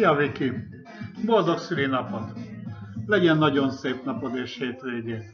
Szia Viki! Boldog szülinapot! Legyen nagyon szép napod és hétvégét!